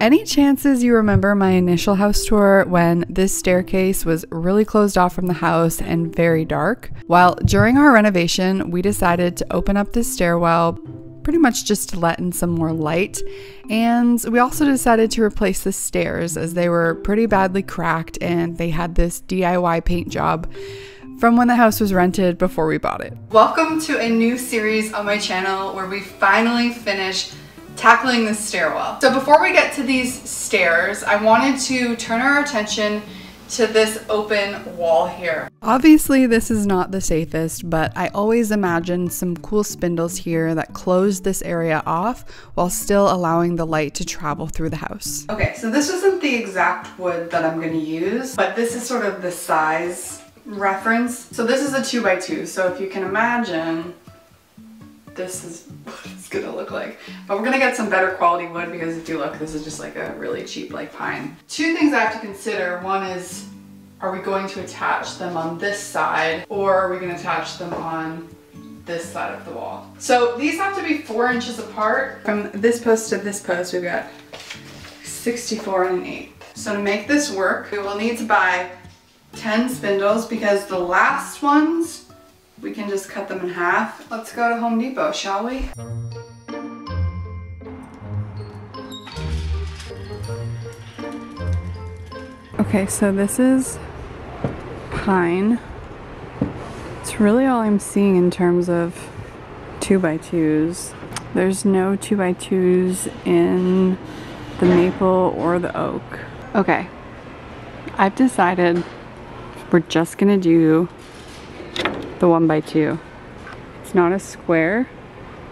Any chances you remember my initial house tour when this staircase was really closed off from the house and very dark? Well, during our renovation, we decided to open up this stairwell pretty much just to let in some more light. And we also decided to replace the stairs as they were pretty badly cracked and they had this DIY paint job from when the house was rented before we bought it. Welcome to a new series on my channel where we finally finish tackling the stairwell. So before we get to these stairs, I wanted to turn our attention to this open wall here. Obviously this is not the safest, but I always imagine some cool spindles here that close this area off while still allowing the light to travel through the house. Okay, so this isn't the exact wood that I'm gonna use, but this is sort of the size reference. So this is a two by two, so if you can imagine, this is what it's gonna look like. But we're gonna get some better quality wood because if you look, this is just like a really cheap like pine. Two things I have to consider. One is, are we going to attach them on this side or are we gonna attach them on this side of the wall? So these have to be four inches apart. From this post to this post, we've got 64 and an eighth. So to make this work, we will need to buy 10 spindles because the last ones we can just cut them in half. Let's go to Home Depot, shall we? Okay, so this is pine. It's really all I'm seeing in terms of 2 by 2s There's no 2 by 2s in the maple or the oak. Okay, I've decided we're just gonna do the one by two. It's not a square.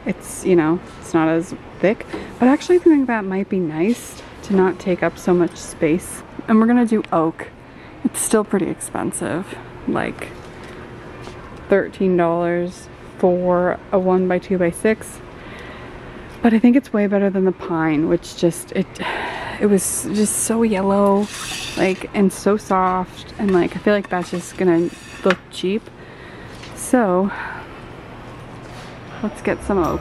It's, you know, it's not as thick, but actually, I think that might be nice to not take up so much space. And we're gonna do oak. It's still pretty expensive, like $13 for a one by two by six. But I think it's way better than the pine, which just, it, it was just so yellow, like, and so soft. And like, I feel like that's just gonna look cheap. So, let's get some oak.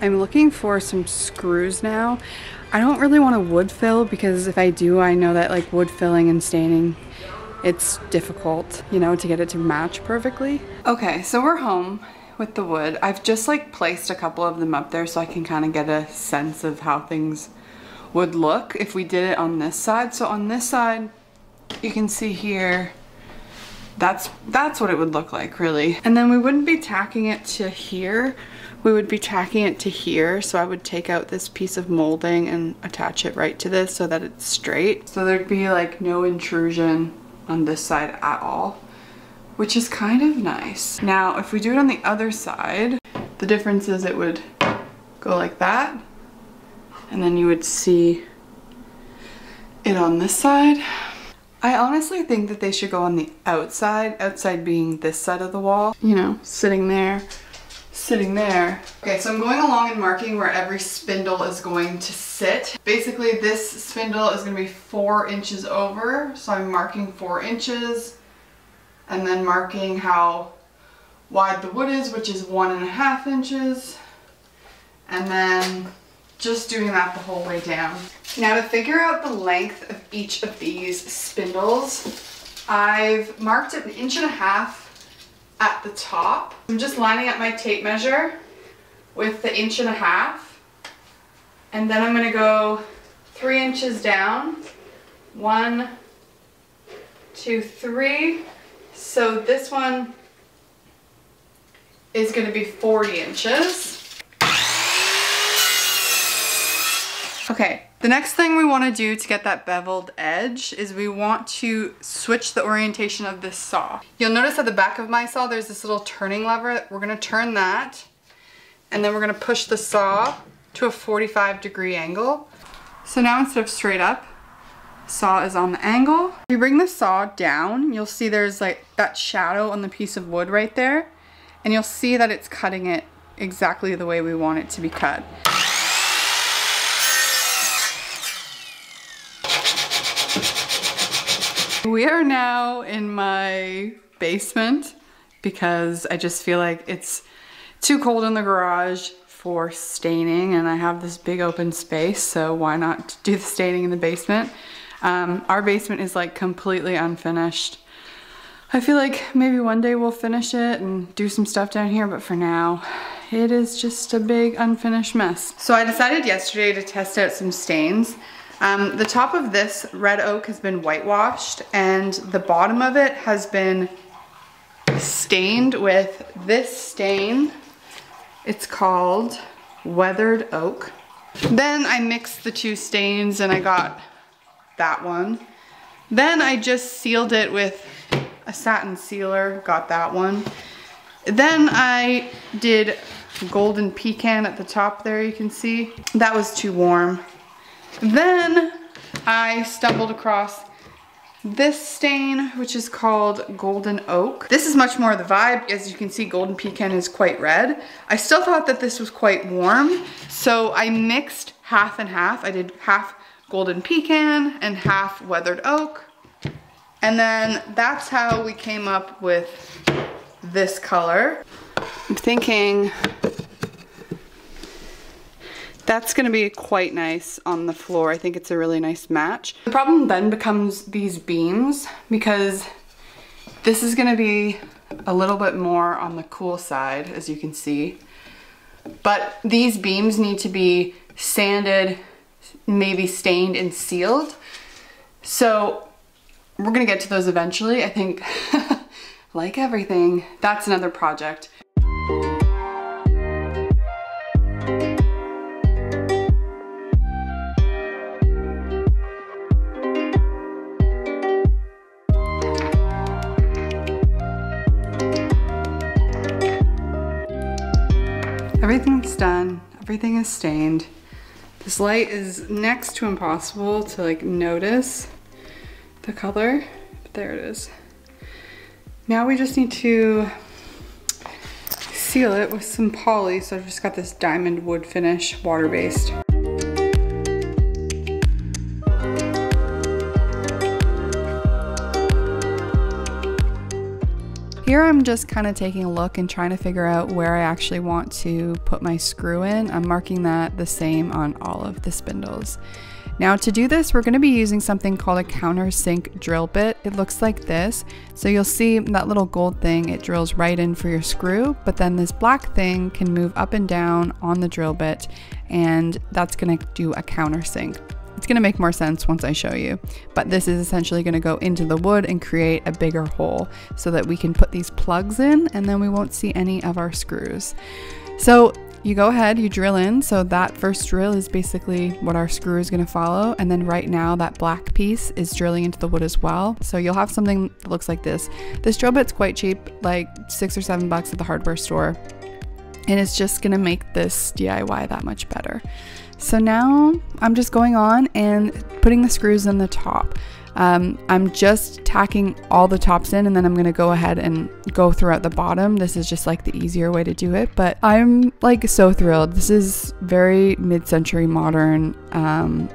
I'm looking for some screws now. I don't really want to wood fill because if I do, I know that like wood filling and staining, it's difficult, you know, to get it to match perfectly. Okay, so we're home with the wood. I've just like placed a couple of them up there so I can kind of get a sense of how things would look if we did it on this side. So on this side, you can see here that's that's what it would look like really. And then we wouldn't be tacking it to here. We would be tacking it to here. So I would take out this piece of molding and attach it right to this so that it's straight. So there'd be like no intrusion on this side at all which is kind of nice. Now if we do it on the other side the difference is it would go like that. And then you would see it on this side I honestly think that they should go on the outside, outside being this side of the wall, you know, sitting there, sitting there. Okay, so I'm going along and marking where every spindle is going to sit. Basically, this spindle is gonna be four inches over, so I'm marking four inches, and then marking how wide the wood is, which is one and a half inches, and then just doing that the whole way down. Now to figure out the length of each of these spindles, I've marked it an inch and a half at the top. I'm just lining up my tape measure with the inch and a half. And then I'm gonna go three inches down. One, two, three. So this one is gonna be 40 inches. Okay, the next thing we want to do to get that beveled edge is we want to switch the orientation of this saw. You'll notice at the back of my saw there's this little turning lever. We're going to turn that and then we're going to push the saw to a 45 degree angle. So now instead of straight up, saw is on the angle. If you bring the saw down, you'll see there's like that shadow on the piece of wood right there. And you'll see that it's cutting it exactly the way we want it to be cut. We are now in my basement because I just feel like it's too cold in the garage for staining and I have this big open space, so why not do the staining in the basement? Um, our basement is like completely unfinished. I feel like maybe one day we'll finish it and do some stuff down here, but for now, it is just a big unfinished mess. So I decided yesterday to test out some stains. Um, the top of this red oak has been whitewashed and the bottom of it has been stained with this stain. It's called Weathered Oak. Then I mixed the two stains and I got that one. Then I just sealed it with a satin sealer, got that one. Then I did golden pecan at the top there, you can see. That was too warm. Then I stumbled across this stain, which is called Golden Oak. This is much more the vibe. As you can see, Golden Pecan is quite red. I still thought that this was quite warm, so I mixed half and half. I did half Golden Pecan and half Weathered Oak. And then that's how we came up with this color. I'm thinking that's gonna be quite nice on the floor. I think it's a really nice match. The problem then becomes these beams because this is gonna be a little bit more on the cool side, as you can see. But these beams need to be sanded, maybe stained and sealed. So we're gonna get to those eventually. I think, like everything, that's another project. Everything's done. Everything is stained. This light is next to impossible to like notice the color. But there it is. Now we just need to seal it with some poly. So I've just got this diamond wood finish, water-based. Here I'm just kind of taking a look and trying to figure out where I actually want to put my screw in. I'm marking that the same on all of the spindles. Now to do this, we're going to be using something called a countersink drill bit. It looks like this. So you'll see that little gold thing, it drills right in for your screw, but then this black thing can move up and down on the drill bit and that's going to do a countersink. It's to make more sense once I show you, but this is essentially to go into the wood and create a bigger hole so that we can put these plugs in and then we won't see any of our screws. So you go ahead, you drill in. So that first drill is basically what our screw is to follow. And then right now that black piece is drilling into the wood as well. So you'll have something that looks like this. This drill bit's quite cheap, like six or seven bucks at the hardware store. And it's just to make this DIY that much better. So now I'm just going on and putting the screws in the top. Um, I'm just tacking all the tops in and then I'm going to go ahead and go throughout the bottom. This is just like the easier way to do it, but I'm like so thrilled. This is very mid-century modern um,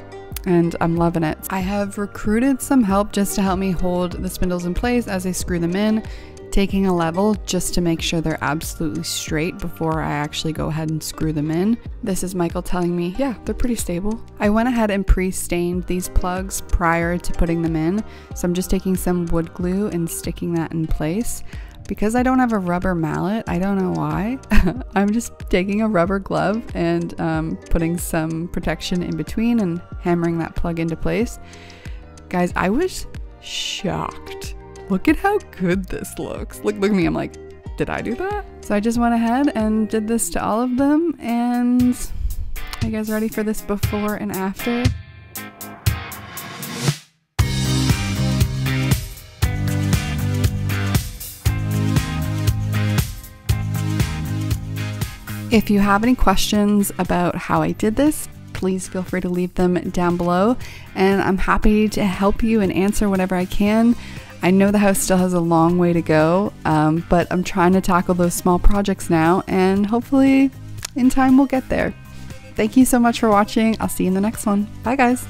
and I'm loving it. I have recruited some help just to help me hold the spindles in place as I screw them in taking a level just to make sure they're absolutely straight before I actually go ahead and screw them in. This is Michael telling me, yeah, they're pretty stable. I went ahead and pre-stained these plugs prior to putting them in, so I'm just taking some wood glue and sticking that in place. Because I don't have a rubber mallet, I don't know why, I'm just taking a rubber glove and um, putting some protection in between and hammering that plug into place. Guys, I was shocked look at how good this looks. Look, look at me, I'm like, did I do that? So I just went ahead and did this to all of them and are you guys ready for this before and after? If you have any questions about how I did this, please feel free to leave them down below and I'm happy to help you and answer whatever I can. I know the house still has a long way to go, um, but I'm trying to tackle those small projects now, and hopefully in time we'll get there. Thank you so much for watching. I'll see you in the next one. Bye, guys.